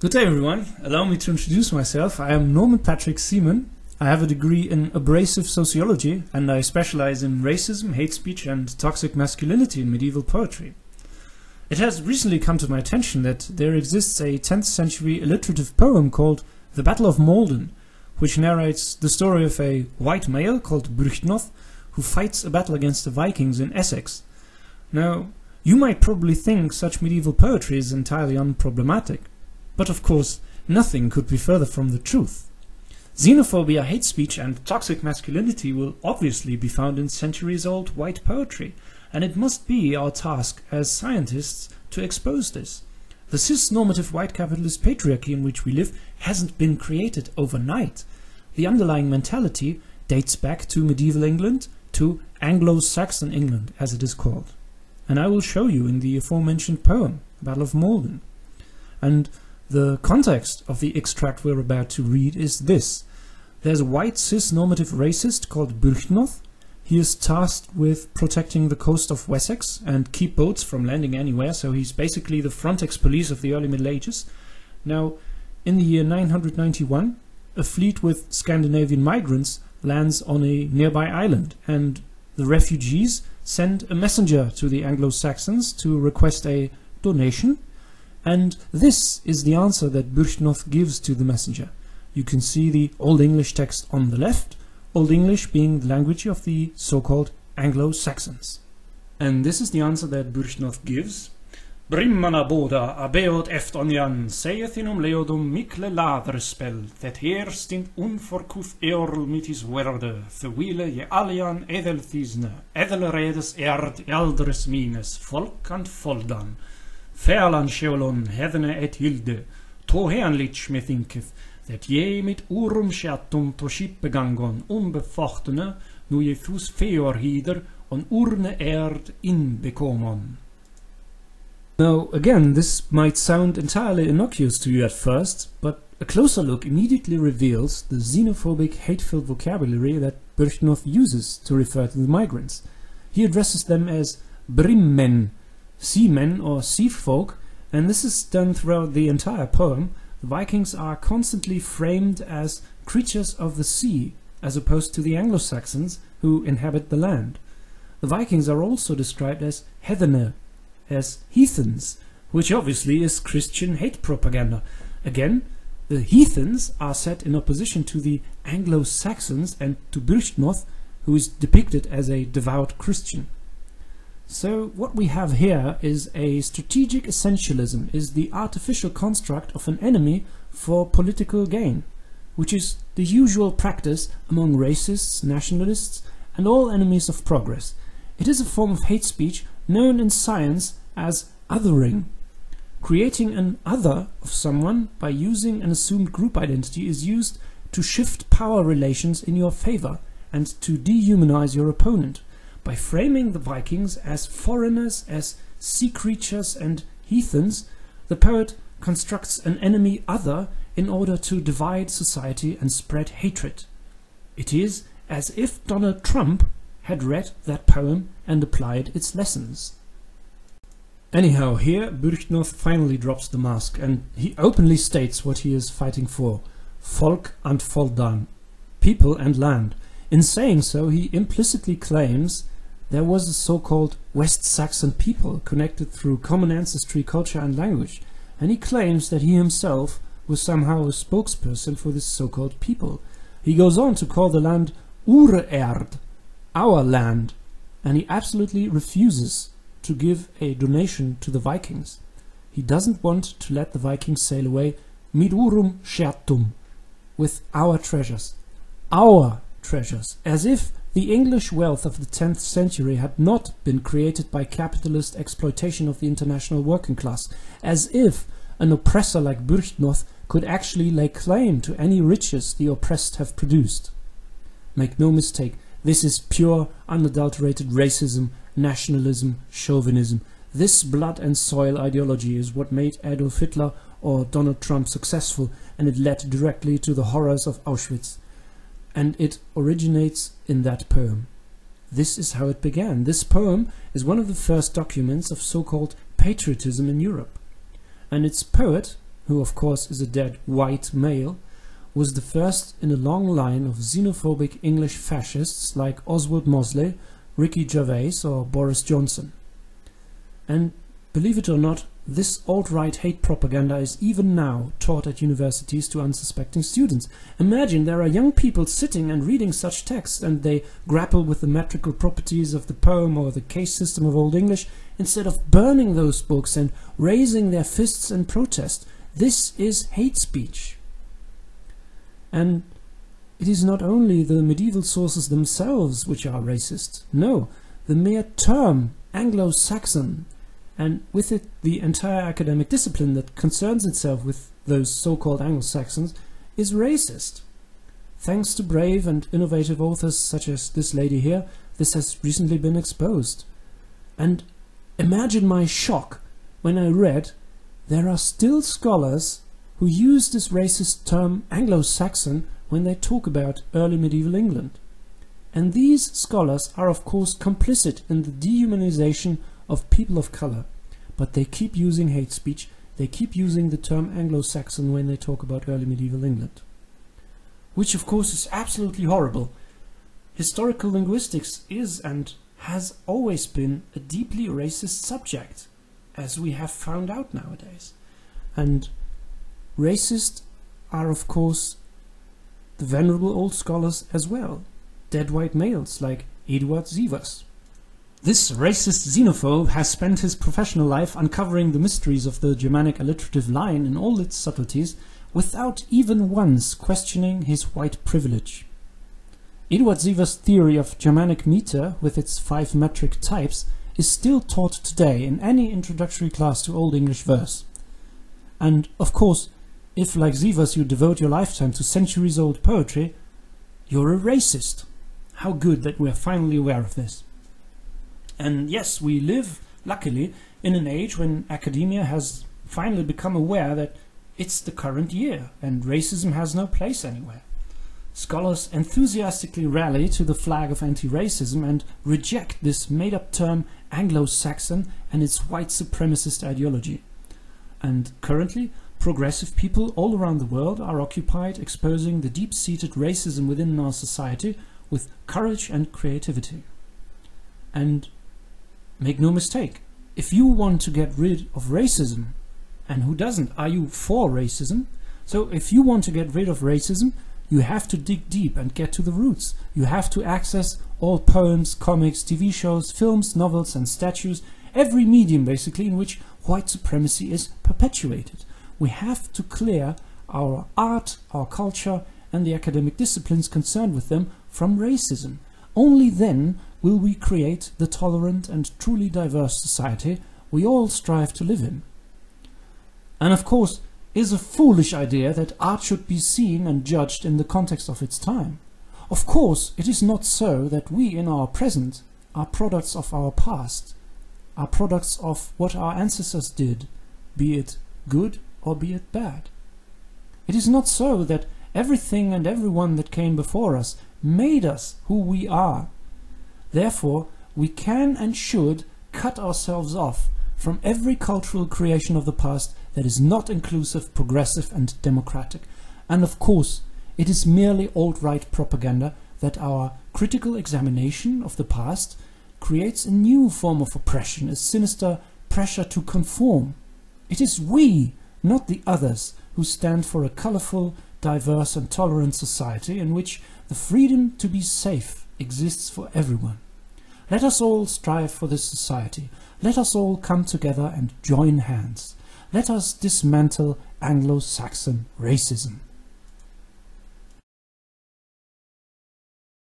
Good day, everyone. Allow me to introduce myself. I am Norman Patrick Seaman. I have a degree in abrasive sociology and I specialize in racism, hate speech, and toxic masculinity in medieval poetry. It has recently come to my attention that there exists a 10th century alliterative poem called The Battle of Maldon, which narrates the story of a white male called Byrhtnoth who fights a battle against the Vikings in Essex. Now, you might probably think such medieval poetry is entirely unproblematic, but of course, nothing could be further from the truth. Xenophobia, hate speech, and toxic masculinity will obviously be found in centuries old white poetry, and it must be our task as scientists to expose this. The cis-normative white capitalist patriarchy in which we live hasn't been created overnight. The underlying mentality dates back to medieval England, to Anglo-Saxon England, as it is called and I will show you in the aforementioned poem, Battle of Maldon. And the context of the extract we're about to read is this. There's a white cis-normative racist called Byrhtnoth. He is tasked with protecting the coast of Wessex and keep boats from landing anywhere, so he's basically the Frontex police of the early Middle Ages. Now, in the year 991, a fleet with Scandinavian migrants lands on a nearby island, and the refugees send a messenger to the Anglo-Saxons to request a donation, and this is the answer that Byrhtnoth gives to the messenger. You can see the Old English text on the left, Old English being the language of the so-called Anglo-Saxons. And this is the answer that Byrhtnoth gives. Brimmana boda abeot eftonjan, saith inum leodum mikle ladrespel, that her stint unforkuth eorl mitis werde, thewile je alian edelthisne, edelredes erd eldres mines, folk and foldan, ferlan sheolon hedene et hilde, to lich me thinketh, that je mit urum schatum to schippegangon unbefochtene, nu je thus feor hider, on urne erd inbekomon. Now, again, this might sound entirely innocuous to you at first, but a closer look immediately reveals the xenophobic, hate-filled vocabulary that Byrhtnoth uses to refer to the migrants. He addresses them as brimmen, seamen or sea folk, and this is done throughout the entire poem. The Vikings are constantly framed as creatures of the sea, as opposed to the Anglo-Saxons who inhabit the land. The Vikings are also described as heathenir, as heathens, which obviously is Christian hate propaganda. Again, the heathens are set in opposition to the Anglo-Saxons and to Byrhtnoth, who is depicted as a devout Christian. So what we have here is a strategic essentialism, is the artificial construct of an enemy for political gain, which is the usual practice among racists, nationalists, and all enemies of progress. It is a form of hate speech known in science as othering. Creating an other of someone by using an assumed group identity is used to shift power relations in your favor and to dehumanize your opponent. By framing the Vikings as foreigners, as sea creatures and heathens, the poet constructs an enemy other in order to divide society and spread hatred. It is as if Donald Trump had read that poem and applied its lessons. Anyhow, here Byrhtnoth finally drops the mask and he openly states what he is fighting for. Folk and Foldan, people and land. In saying so, he implicitly claims there was a so-called West Saxon people connected through common ancestry, culture and language, and he claims that he himself was somehow a spokesperson for this so-called people. He goes on to call the land Ure-Erd, our land, and he absolutely refuses to give a donation to the Vikings. He doesn't want to let the Vikings sail away midurum scertum, with our treasures. Our treasures, as if the English wealth of the 10th century had not been created by capitalist exploitation of the international working class, as if an oppressor like Byrhtnoth could actually lay claim to any riches the oppressed have produced. Make no mistake, this is pure, unadulterated racism nationalism, chauvinism. This blood and soil ideology is what made Adolf Hitler or Donald Trump successful and it led directly to the horrors of Auschwitz. And it originates in that poem. This is how it began. This poem is one of the first documents of so-called patriotism in Europe. And its poet, who of course is a dead white male, was the first in a long line of xenophobic English fascists like Oswald Mosley, Ricky Gervais or Boris Johnson. And believe it or not, this alt-right hate propaganda is even now taught at universities to unsuspecting students. Imagine there are young people sitting and reading such texts and they grapple with the metrical properties of the poem or the case system of Old English instead of burning those books and raising their fists in protest. This is hate speech. And it is not only the medieval sources themselves which are racist. No, the mere term Anglo-Saxon and with it the entire academic discipline that concerns itself with those so-called Anglo-Saxons is racist. Thanks to brave and innovative authors such as this lady here, this has recently been exposed. And imagine my shock when I read there are still scholars who use this racist term Anglo-Saxon when they talk about early medieval England. And these scholars are of course complicit in the dehumanization of people of color, but they keep using hate speech, they keep using the term Anglo-Saxon when they talk about early medieval England. Which of course is absolutely horrible. Historical linguistics is and has always been a deeply racist subject, as we have found out nowadays. And racist are of course the venerable old scholars as well, dead white males like Eduard Sievers. This racist xenophobe has spent his professional life uncovering the mysteries of the Germanic alliterative line in all its subtleties without even once questioning his white privilege. Eduard Sievers' theory of Germanic meter with its five metric types is still taught today in any introductory class to Old English verse. And, of course, if like Sievers you devote your lifetime to centuries-old poetry, you're a racist. How good that we're finally aware of this. And yes, we live, luckily, in an age when academia has finally become aware that it's the current year and racism has no place anywhere. Scholars enthusiastically rally to the flag of anti-racism and reject this made-up term Anglo-Saxon and its white supremacist ideology. And currently, progressive people all around the world are occupied exposing the deep-seated racism within our society with courage and creativity. And Make no mistake, if you want to get rid of racism, and who doesn't, are you for racism? So if you want to get rid of racism, you have to dig deep and get to the roots. You have to access all poems, comics, TV shows, films, novels and statues, every medium basically in which white supremacy is perpetuated. We have to clear our art, our culture and the academic disciplines concerned with them from racism. Only then will we create the tolerant and truly diverse society we all strive to live in. And of course, is a foolish idea that art should be seen and judged in the context of its time. Of course, it is not so that we in our present are products of our past, are products of what our ancestors did, be it good or be it bad. It is not so that everything and everyone that came before us made us who we are Therefore, we can and should cut ourselves off from every cultural creation of the past that is not inclusive, progressive and democratic. And of course, it is merely alt-right propaganda that our critical examination of the past creates a new form of oppression, a sinister pressure to conform. It is we, not the others, who stand for a colorful, diverse and tolerant society in which the freedom to be safe exists for everyone. Let us all strive for this society. Let us all come together and join hands. Let us dismantle Anglo-Saxon racism.